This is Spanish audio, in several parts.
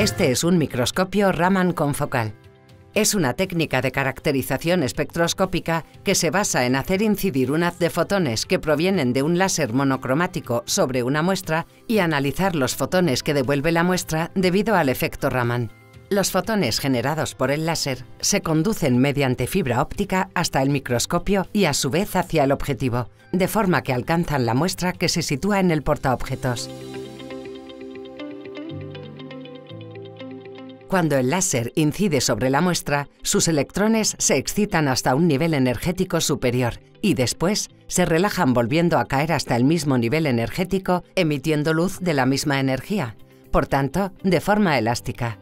Este es un microscopio Raman confocal. Es una técnica de caracterización espectroscópica que se basa en hacer incidir un haz de fotones que provienen de un láser monocromático sobre una muestra y analizar los fotones que devuelve la muestra debido al efecto Raman. Los fotones generados por el láser se conducen mediante fibra óptica hasta el microscopio y a su vez hacia el objetivo, de forma que alcanzan la muestra que se sitúa en el portaobjetos. Cuando el láser incide sobre la muestra, sus electrones se excitan hasta un nivel energético superior y después se relajan volviendo a caer hasta el mismo nivel energético, emitiendo luz de la misma energía, por tanto, de forma elástica.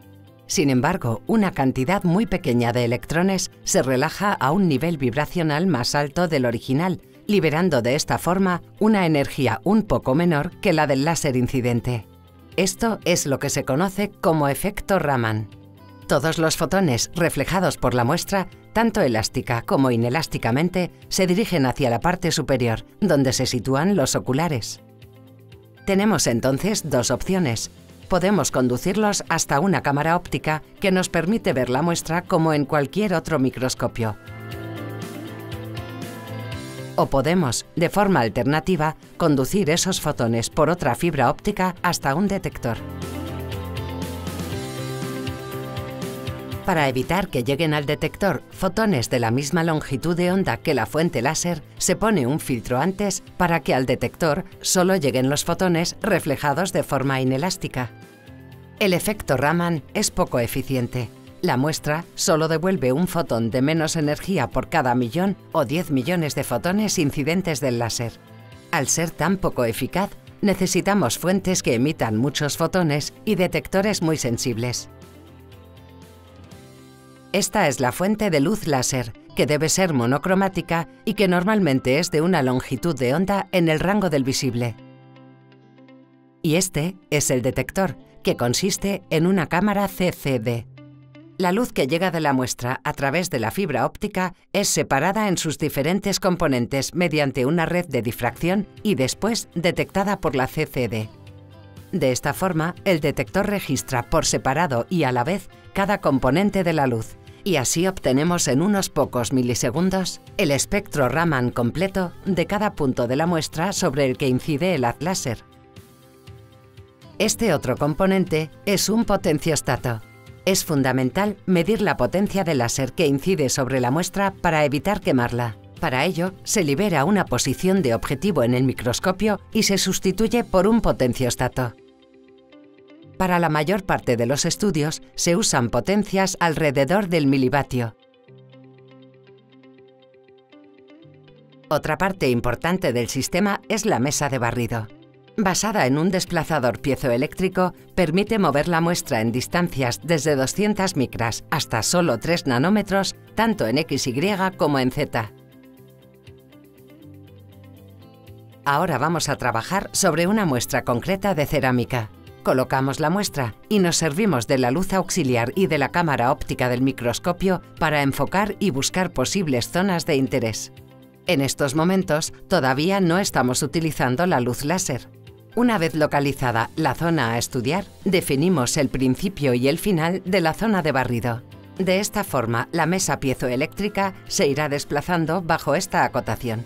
Sin embargo, una cantidad muy pequeña de electrones se relaja a un nivel vibracional más alto del original, liberando de esta forma una energía un poco menor que la del láser incidente. Esto es lo que se conoce como efecto Raman. Todos los fotones reflejados por la muestra, tanto elástica como inelásticamente, se dirigen hacia la parte superior, donde se sitúan los oculares. Tenemos entonces dos opciones. Podemos conducirlos hasta una cámara óptica que nos permite ver la muestra como en cualquier otro microscopio, o podemos, de forma alternativa, conducir esos fotones por otra fibra óptica hasta un detector. Para evitar que lleguen al detector fotones de la misma longitud de onda que la fuente láser, se pone un filtro antes para que al detector solo lleguen los fotones reflejados de forma inelástica. El efecto Raman es poco eficiente, la muestra solo devuelve un fotón de menos energía por cada millón o 10 millones de fotones incidentes del láser. Al ser tan poco eficaz, necesitamos fuentes que emitan muchos fotones y detectores muy sensibles. Esta es la fuente de luz láser, que debe ser monocromática y que normalmente es de una longitud de onda en el rango del visible. Y este es el detector, que consiste en una cámara CCD. La luz que llega de la muestra a través de la fibra óptica es separada en sus diferentes componentes mediante una red de difracción y después detectada por la CCD. De esta forma, el detector registra por separado y a la vez cada componente de la luz, y así obtenemos en unos pocos milisegundos el espectro Raman completo de cada punto de la muestra sobre el que incide el haz láser. Este otro componente es un potenciostato, es fundamental medir la potencia del láser que incide sobre la muestra para evitar quemarla. Para ello, se libera una posición de objetivo en el microscopio y se sustituye por un potenciostato. Para la mayor parte de los estudios se usan potencias alrededor del milivatio. Otra parte importante del sistema es la mesa de barrido basada en un desplazador piezoeléctrico, permite mover la muestra en distancias desde 200 micras hasta solo 3 nanómetros, tanto en XY como en Z. Ahora vamos a trabajar sobre una muestra concreta de cerámica. Colocamos la muestra y nos servimos de la luz auxiliar y de la cámara óptica del microscopio para enfocar y buscar posibles zonas de interés. En estos momentos todavía no estamos utilizando la luz láser. Una vez localizada la zona a estudiar, definimos el principio y el final de la zona de barrido. De esta forma, la mesa piezoeléctrica se irá desplazando bajo esta acotación.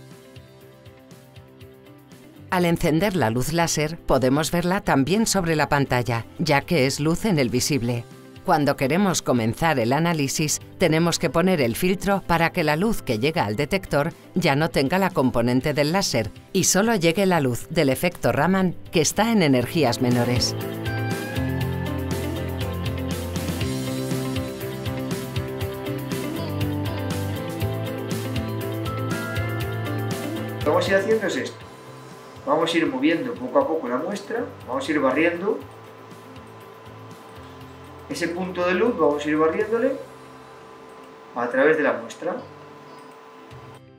Al encender la luz láser, podemos verla también sobre la pantalla, ya que es luz en el visible. Cuando queremos comenzar el análisis, tenemos que poner el filtro para que la luz que llega al detector ya no tenga la componente del láser y solo llegue la luz del efecto Raman que está en energías menores. Lo que vamos a ir haciendo es esto. Vamos a ir moviendo poco a poco la muestra, vamos a ir barriendo ese punto de luz vamos a ir barriéndole a través de la muestra.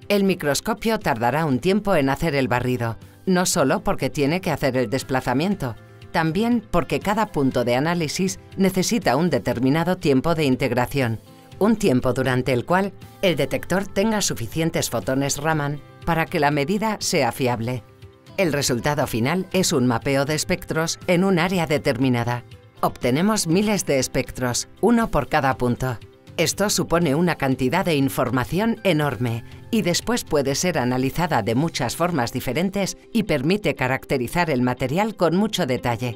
El microscopio tardará un tiempo en hacer el barrido, no solo porque tiene que hacer el desplazamiento, también porque cada punto de análisis necesita un determinado tiempo de integración, un tiempo durante el cual el detector tenga suficientes fotones Raman para que la medida sea fiable. El resultado final es un mapeo de espectros en un área determinada, Obtenemos miles de espectros, uno por cada punto. Esto supone una cantidad de información enorme y después puede ser analizada de muchas formas diferentes y permite caracterizar el material con mucho detalle.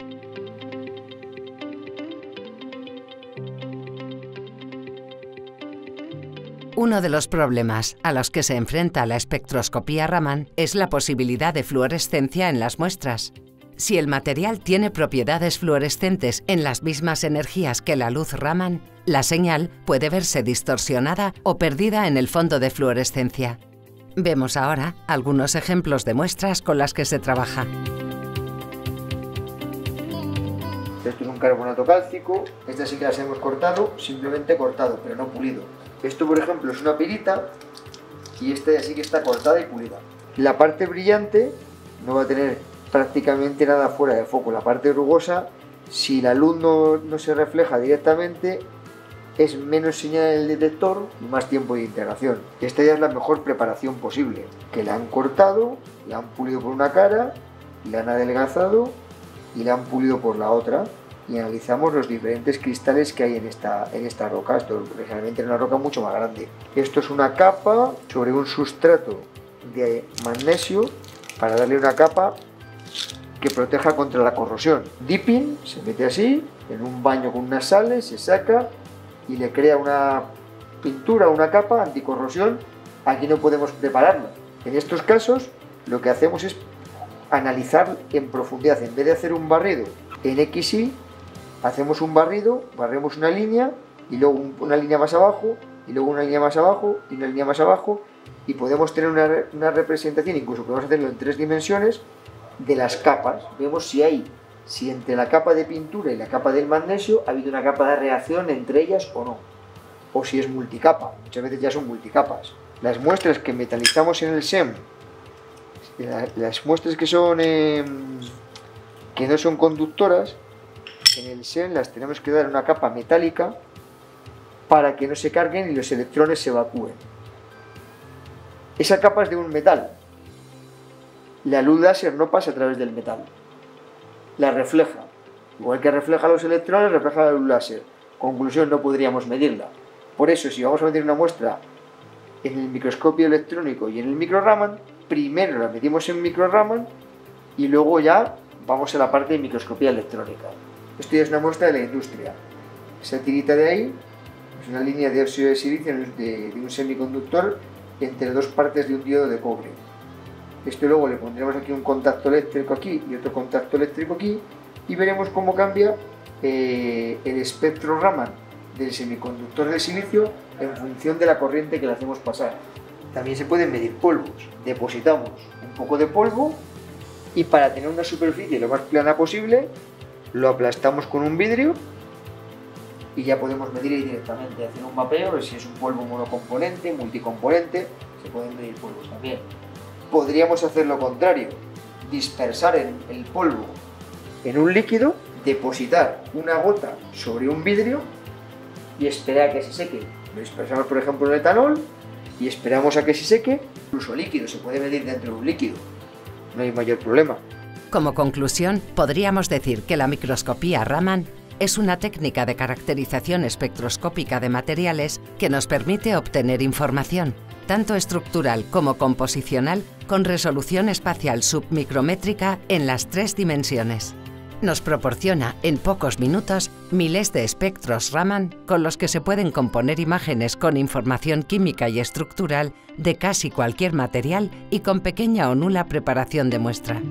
Uno de los problemas a los que se enfrenta la espectroscopía Raman es la posibilidad de fluorescencia en las muestras. Si el material tiene propiedades fluorescentes en las mismas energías que la luz Raman, la señal puede verse distorsionada o perdida en el fondo de fluorescencia. Vemos ahora algunos ejemplos de muestras con las que se trabaja. Esto es un carbonato cálcico, esta sí que las hemos cortado, simplemente cortado, pero no pulido. Esto, por ejemplo, es una pirita y esta ya sí que está cortada y pulida. La parte brillante no va a tener prácticamente nada fuera de foco. La parte rugosa, si la luz no, se refleja directamente, es menos señal en el detector y más tiempo de integración. Esta ya es la mejor preparación posible, que la han cortado, la han pulido por una cara, la han adelgazado y la han pulido por la otra y analizamos los diferentes cristales que hay en esta, en esta roca. Esto es realmente una roca mucho más grande. Esto es una capa sobre un sustrato de magnesio para darle una capa que proteja contra la corrosión. Dipping se mete así, en un baño con unas sales, se saca y le crea una pintura, una capa anticorrosión. Aquí no podemos prepararla. En estos casos lo que hacemos es analizar en profundidad. En vez de hacer un barrido en XY, hacemos un barrido, barremos una línea y luego una línea más abajo y luego una línea más abajo y una línea más abajo y podemos tener una, una representación, incluso podemos hacerlo en tres dimensiones de las capas. Vemos si hay, si entre la capa de pintura y la capa del magnesio ha habido una capa de reacción entre ellas o no. O si es multicapa. Muchas veces ya son multicapas. Las muestras que metalizamos en el SEM, las muestras que son em, que no son conductoras, en el SEM las tenemos que dar una capa metálica para que no se carguen y los electrones se evacúen. Esa capa es de un metal, la luz láser no pasa a través del metal, la refleja. Igual que refleja los electrones, refleja la luz láser. Conclusión, no podríamos medirla. Por eso, si vamos a medir una muestra en el microscopio electrónico y en el microraman, primero la medimos en microraman y luego ya vamos a la parte de microscopía electrónica. Esto ya es una muestra de la industria. Esa tirita de ahí es una línea de óxido de silicio de, de un semiconductor entre dos partes de un diodo de cobre. Esto luego le pondremos aquí un contacto eléctrico aquí y otro contacto eléctrico aquí y veremos cómo cambia eh, el espectro Raman del semiconductor de silicio en función de la corriente que le hacemos pasar. También se pueden medir polvos. Depositamos un poco de polvo y para tener una superficie lo más plana posible lo aplastamos con un vidrio y ya podemos medir ahí directamente, hacer un mapeo, si es un polvo monocomponente, multicomponente, se pueden medir polvos también podríamos hacer lo contrario, dispersar el, polvo en un líquido, depositar una gota sobre un vidrio y esperar a que se seque. Lo dispersamos, por ejemplo, en etanol y esperamos a que se seque. Incluso líquido, se puede medir dentro de un líquido. No hay mayor problema. Como conclusión, podríamos decir que la microscopía Raman es una técnica de caracterización espectroscópica de materiales que nos permite obtener información tanto estructural como composicional, con resolución espacial submicrométrica en las tres dimensiones. Nos proporciona en pocos minutos miles de espectros Raman con los que se pueden componer imágenes con información química y estructural de casi cualquier material y con pequeña o nula preparación de muestra.